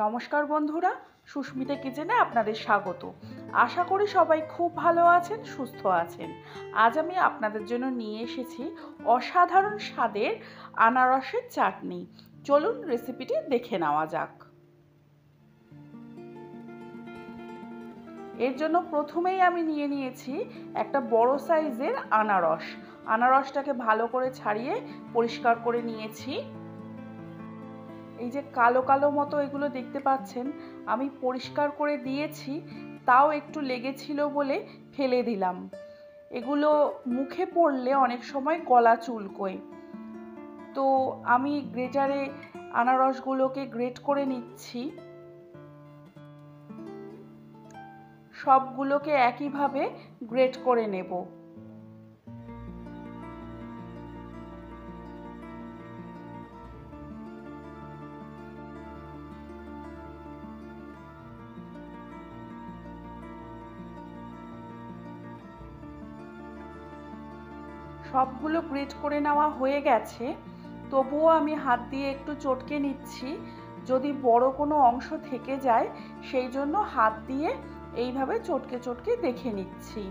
নমস্কার বন্ধুরা, সুস্মিতা কিচেনে আপনাদের স্বাগত। আশা করি সবাই খুব ভালো আছেন, সুস্থ আছেন। আজ আমি আপনাদের জন্য নিয়ে এসেছি অসাধারণ স্বাদের আনারসের চাটনি। চলুন রেসিপিটি দেখে নেওয়া যাক। এর জন্য প্রথমেই আমি নিয়ে নিয়েছি একটা বড় সাইজের আনারস। আনারসটাকে ভালো করে ছাড়িয়ে পরিষ্কার করে নিয়েছি। এই যে কালো কালো মতো এগুলো দেখতে পাচ্ছেন, আমি পরিষ্কার করে দিয়েছি, তাও একটু লেগেছিল বলে ফেলে দিলাম। এগুলো মুখে পড়লে অনেক সময় গলা চুলকোয়। তো আমি গ্রেটারে আনারসগুলোকে গ্রেট করে নিচ্ছি। সবগুলোকে একইভাবে গ্রেট করে নেব। সবগুলো গ্রেট করে নেওয়া হয়ে গেছে, তবুও আমি হাত দিয়ে একটু চটকে নিচ্ছি। যদি বড় কোনো অংশ থেকে যায়, সেই জন্য হাত দিয়ে এইভাবে চটকে চটকে দেখে নিচ্ছি।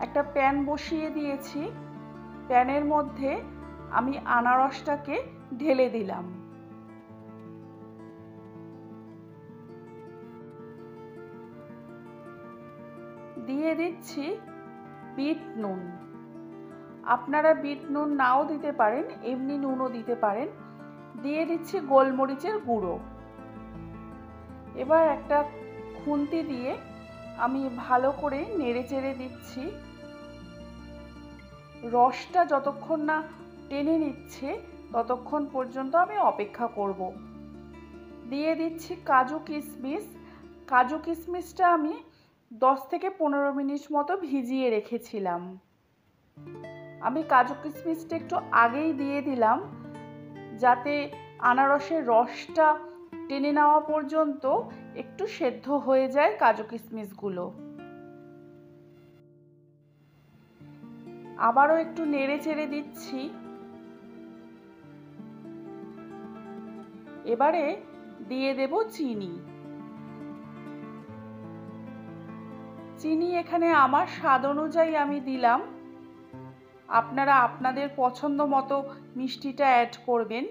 একটা প্যান বসিয়ে দিয়েছি। প্যানের মধ্যে আমি আনারসটাকে ঢেলে দিলাম। দিয়ে দিচ্ছি বিট নুন। আপনারা বিট নুন নাও দিতে পারেন, এমনি নুনও দিতে পারেন। দিয়ে দিচ্ছি গোলমরিচের গুঁড়ো। এবার একটা খুন্তি দিয়ে আমি ভালো করে নেড়ে চেড়ে দিচ্ছি। রসটা যতক্ষণ না টেনে নিচ্ছে, ততক্ষণ পর্যন্ত আমি অপেক্ষা করব। দিয়ে দিচ্ছি কাজু কিশমিশ। কাজু কিশমিশটা আমি দশ থেকে পনেরো মিনিট মতো ভিজিয়ে রেখেছিলাম। আমি কাজু কিশমিশটা একটু আগেই দিয়ে দিলাম, যাতে আনারসের রসটা টেনে নেওয়া পর্যন্ত একটু সেদ্ধ হয়ে যায় কাজু কিশমিশগুলো। আবারও একটু নেড়ে চেড়ে দিচ্ছি। এবারে দিয়ে দেব চিনি। চিনি এখানে আমার স্বাদ অনুযায়ী আমি দিলাম, আপনারা আপনাদের পছন্দ মতো মিষ্টিটা অ্যাড করবেন।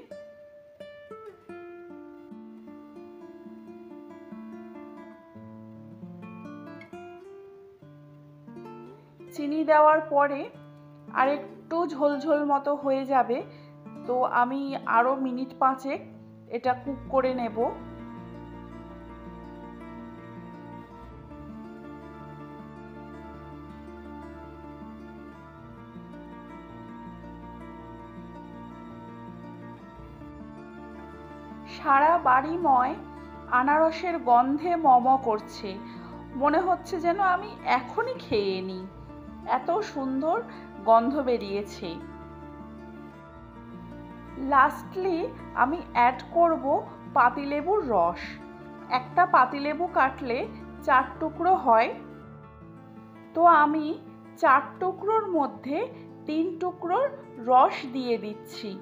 চিনি দেওয়ার পরে আর একটু ঝোলঝোল মতো হয়ে যাবে, তো আমি আরও মিনিট পাঁচেক এটা কুক করে নেব। সারা বাড়িময় আনারসের গন্ধে মম করছে। মনে হচ্ছে যেন আমি এখনই খেয়ে নিই এত সুন্দর গন্ধ বেরিয়েছে। লাস্টলি আমি অ্যাড করব পাতিলেবুর রস। একটা পাতিলেবু কাটলে চার টুকরো হয়। তো আমি চার টুকরোর মধ্যে তিন টুকরোর রস দিয়ে দিচ্ছি।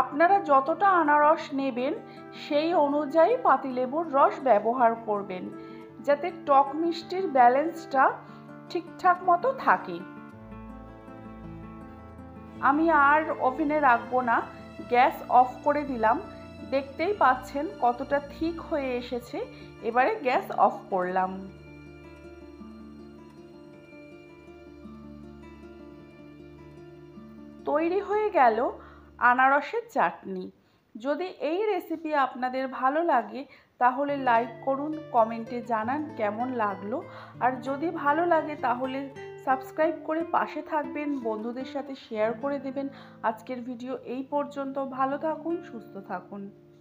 আপনারা যতটা আনারস নেবেন, সেই অনুযায়ী পাতিলেবুর রস ব্যবহার করবেন, যাতে টক মিষ্টির ব্যালেন্সটা ঠিকঠাক মতো থাকে। আমি আর ওভেনে রাখব না, গ্যাস অফ করে দিলাম। দেখতেই পাচ্ছেন কতটা ঠিক হয়ে এসেছে, এবারে গ্যাস অফ করলাম। তৈরি হয়ে গেল আনারসের চাটনি। যদি এই রেসিপি আপনাদের ভালো লাগে, তাহলে লাইক করুন কমেন্টে জানান কেমন লাগল। আর যদি ভালো লাগে, তাহলে সাবস্ক্রাইব করে পাশে থাকবেন, বন্ধুদের সাথে শেয়ার করে দেবেন। আজকের ভিডিও এই পর্যন্ত। ভালো থাকুন, সুস্থ থাকুন।